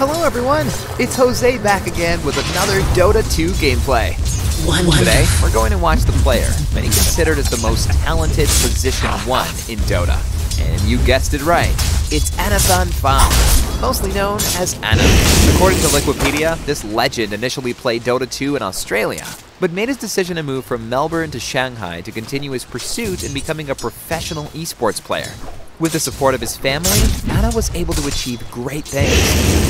Hello everyone, it's Jose back again with another Dota 2 gameplay. Today, we're going to watch the player, many considered as the most talented position 1 in Dota. And you guessed it right, it's Anathan Pham, mostly known as Ana. According to Liquipedia, this legend initially played Dota 2 in Australia, but made his decision to move from Melbourne to Shanghai to continue his pursuit in becoming a professional esports player. With the support of his family, Ana was able to achieve great things.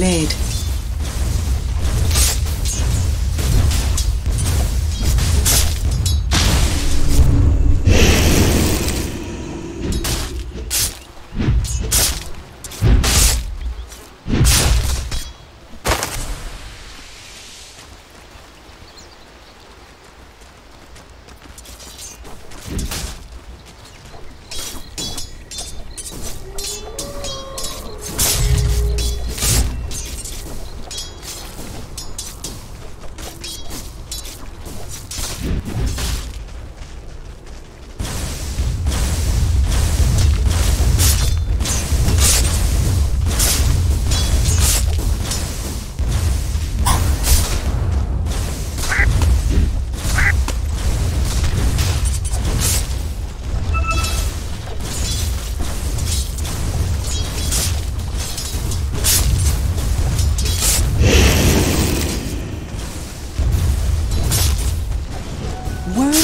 Turned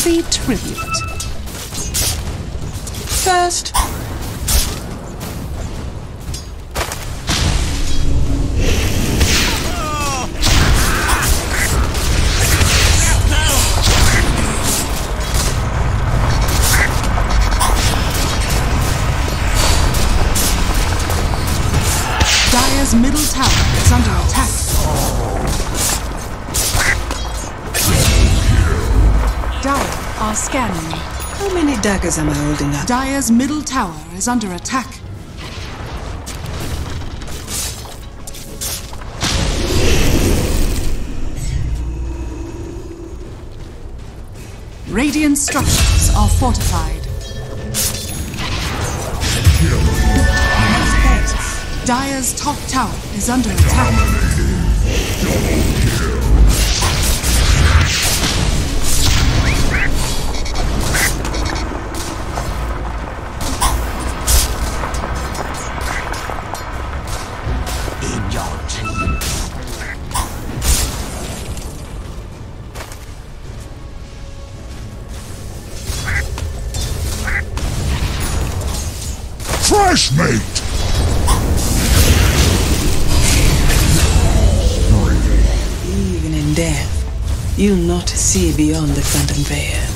tribute. First, how many daggers am I holding up? Dire's middle tower is under attack. Radiant structures are fortified. Dire's top tower is under attack. Mate! Even in death, you'll not see beyond the phantom veil.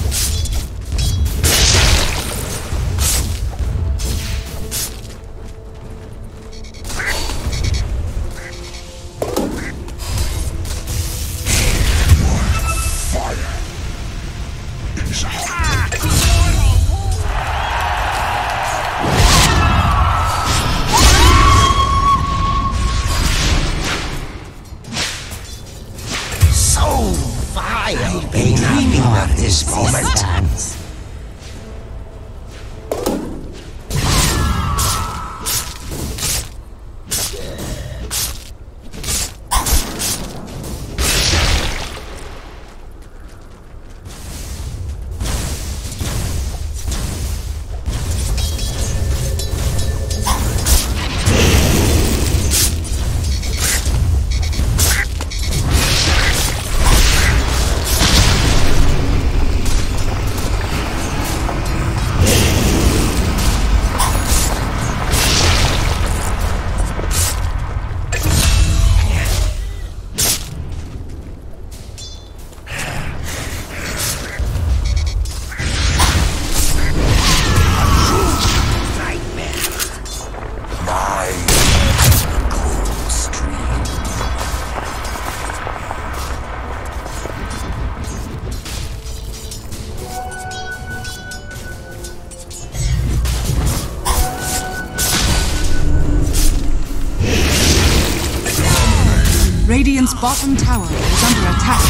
Bottom tower is under attack.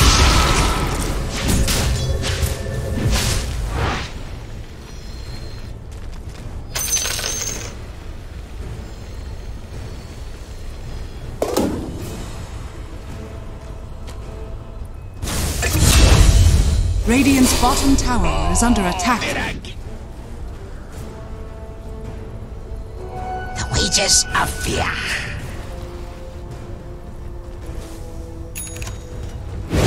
Radiant's bottom tower is under attack. The wages of fear.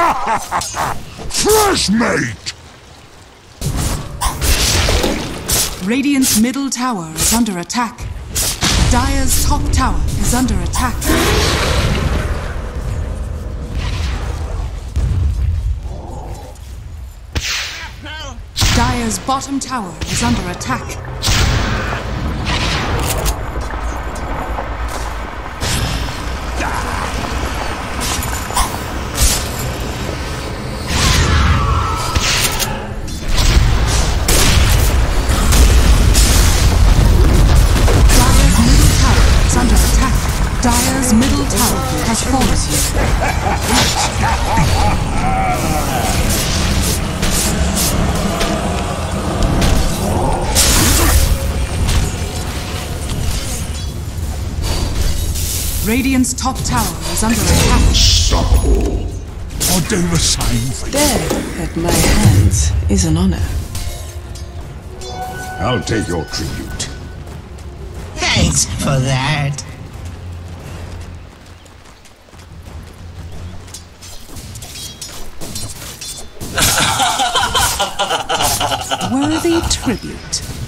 Fresh mate! Radiant's middle tower is under attack. Dire's top tower is under attack. Dire's bottom tower is under attack. Radiant's top tower is under attack. Supple. I'll do the same for you. Death at my hands is an honor. I'll take your tribute. Thanks for that. Worthy tribute.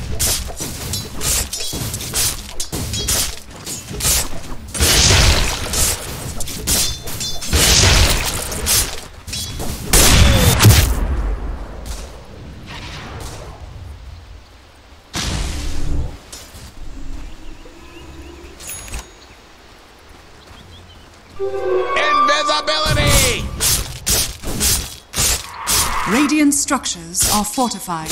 Structures are fortified.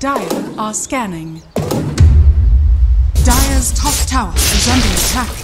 Dire are scanning. Dire's top tower is under attack.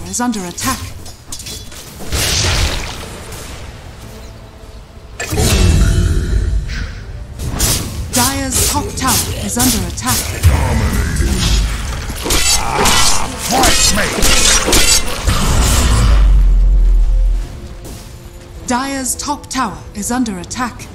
is under attack. Dire's top tower is under attack. Fresh mate! Dire's top tower is under attack.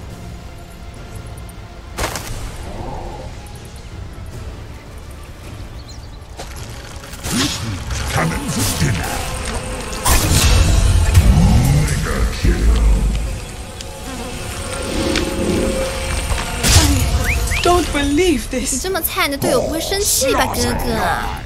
你这么菜，你的队友不会生气吧，哥哥？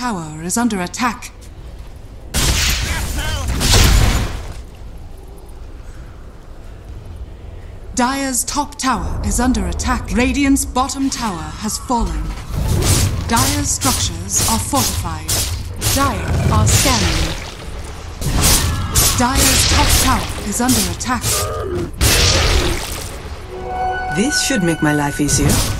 Tower is under attack. Dire's top tower is under attack. Radiant's bottom tower has fallen. Dire's structures are fortified. Dire are scanning. Dire's top tower is under attack. This should make my life easier.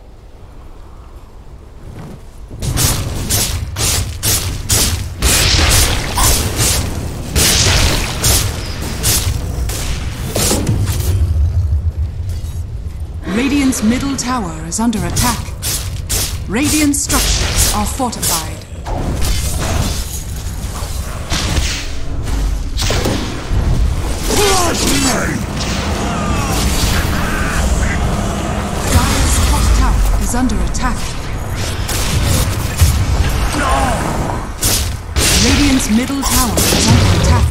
Radiant's middle tower is under attack. Radiant structures are fortified. Dire's top tower is under attack. Radiant's middle tower is under attack.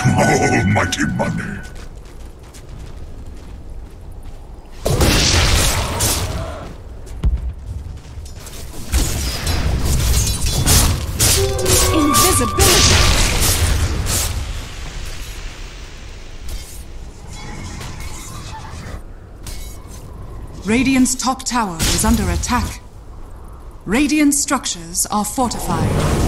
Oh, Almighty money. Invisibility! Radiant's top tower is under attack. Radiant structures are fortified.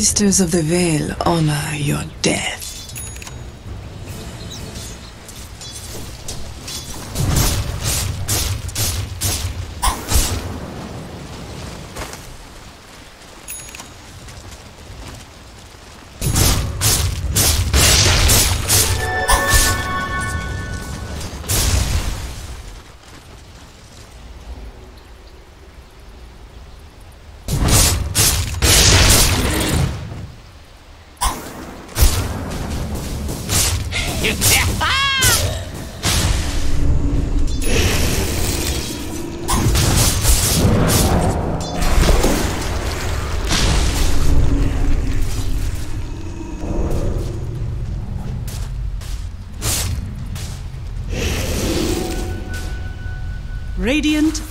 Sisters of the Veil honor your death.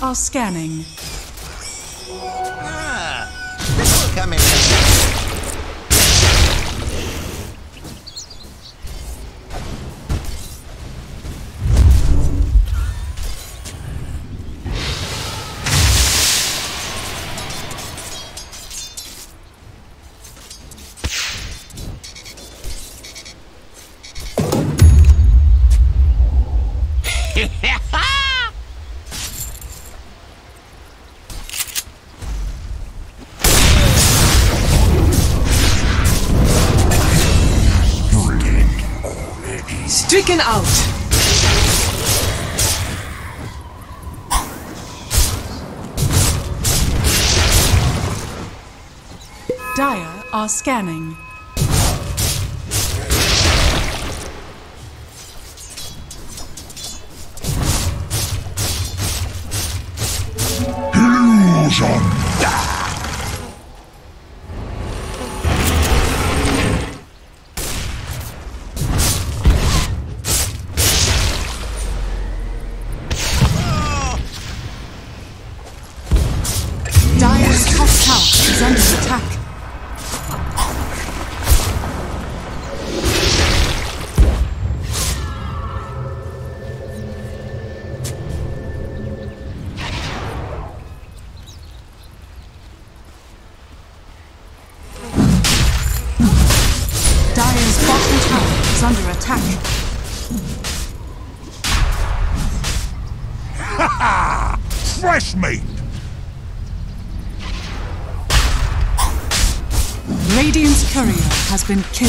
are scanning. Scanning. been killed.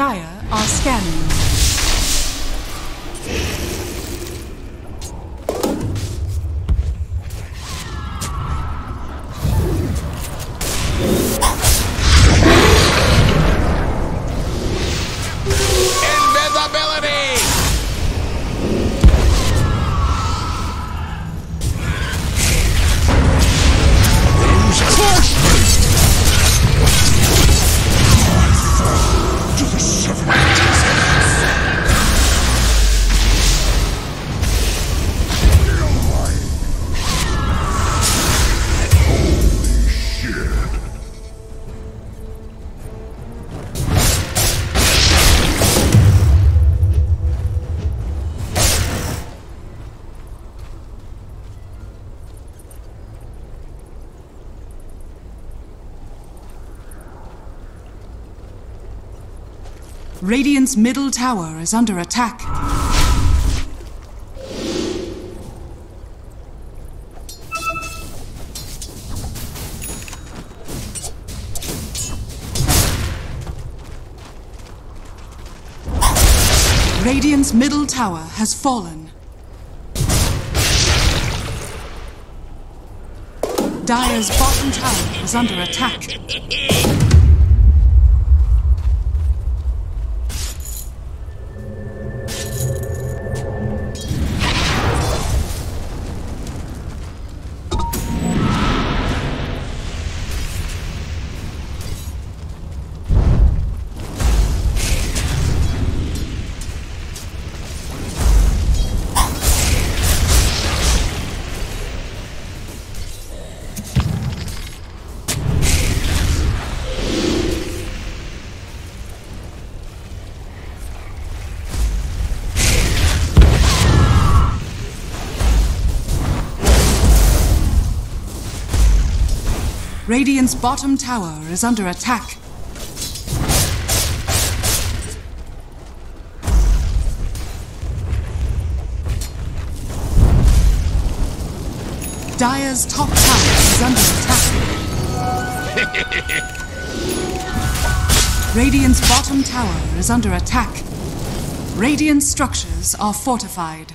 Dire are scanning. Radiant's middle tower is under attack. Radiant's middle tower has fallen. Dire's bottom tower is under attack. Radiant's bottom tower is under attack. Dire's top tower is under attack. Radiant's bottom tower is under attack. Radiant structures are fortified.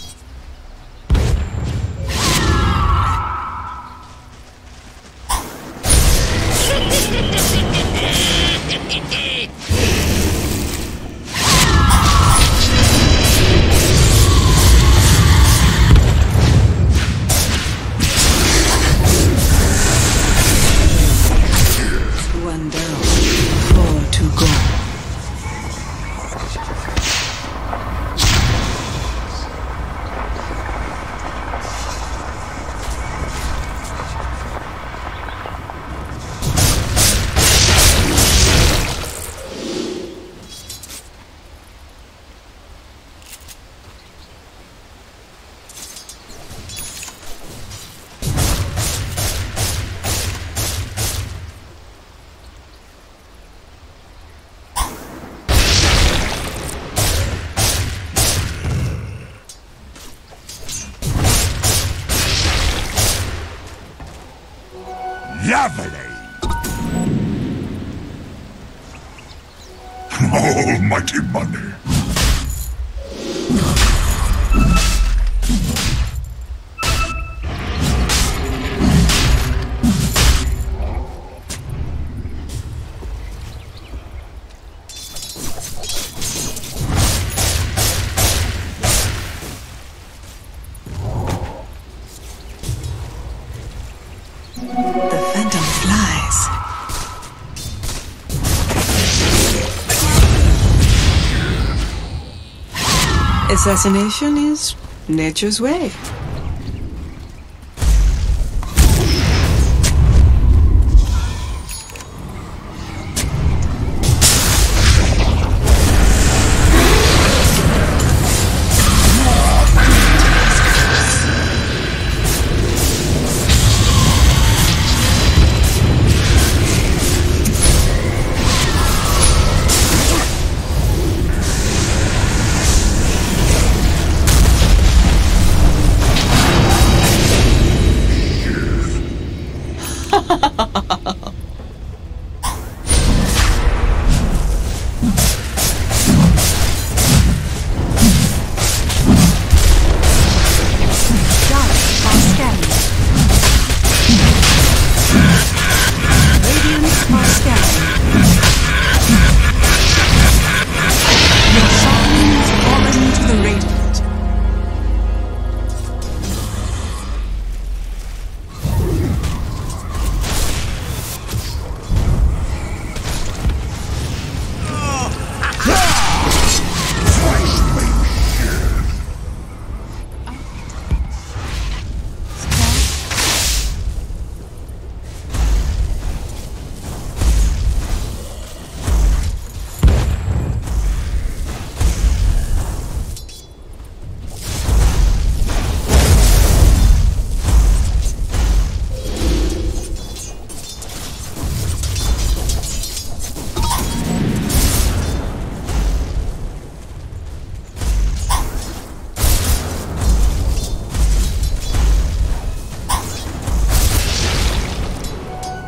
Assassination is nature's way.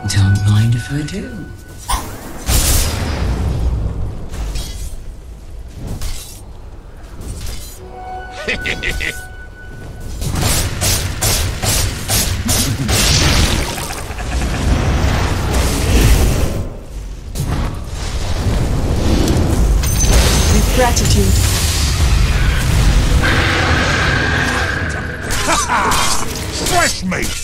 Don't mind if I do. With gratitude. Fresh meat!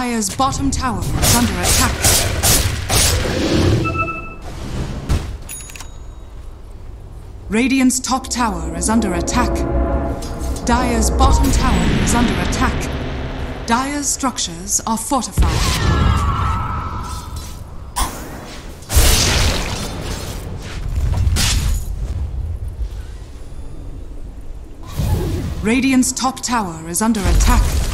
Dire's bottom tower is under attack. Radiant's top tower is under attack. Dire's bottom tower is under attack. Dire's structures are fortified. Radiant's top tower is under attack.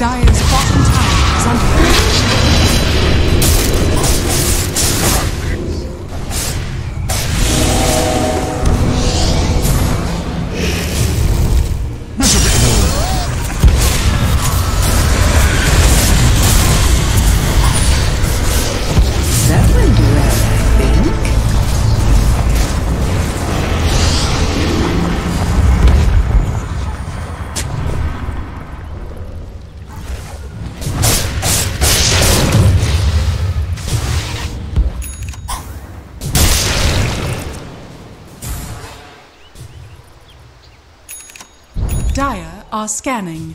Dire's scanning.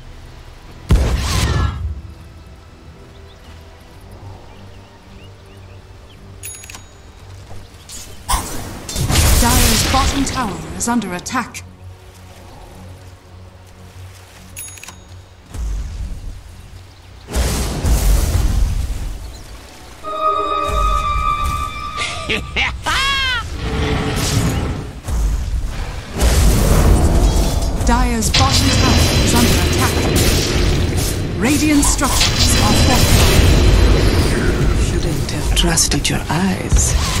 Is under attack. Dire's bottom tower is under attack. Radiant structures are fortified. Shouldn't have trusted your eyes.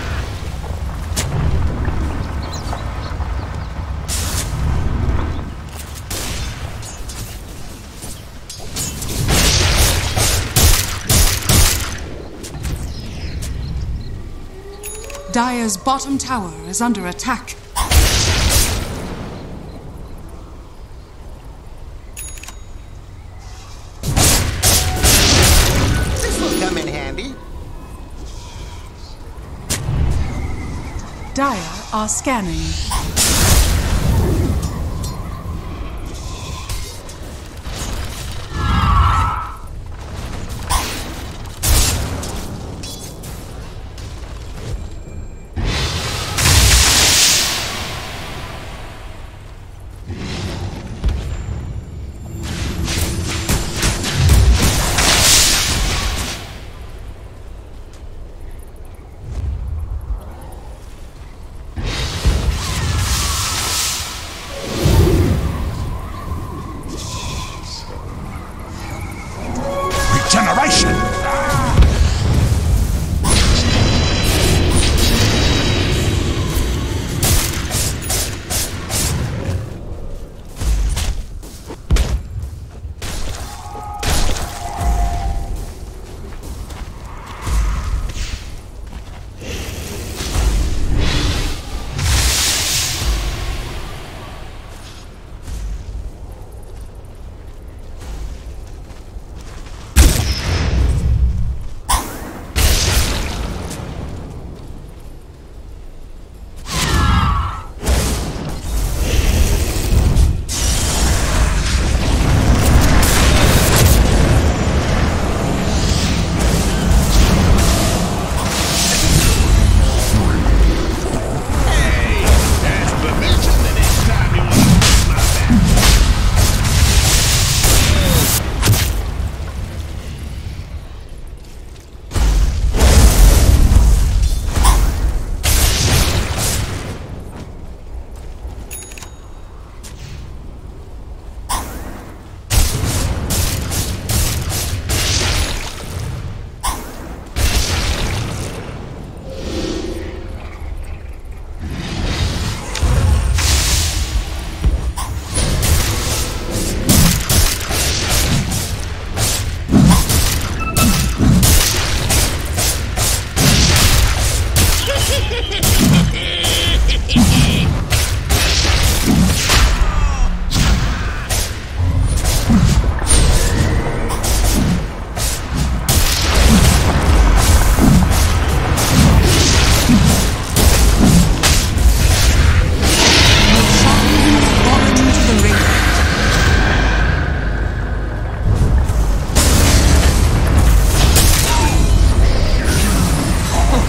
Dire's bottom tower is under attack. This will come in handy. Dire are scanning.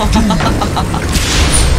ハハハハ。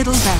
Middle barracks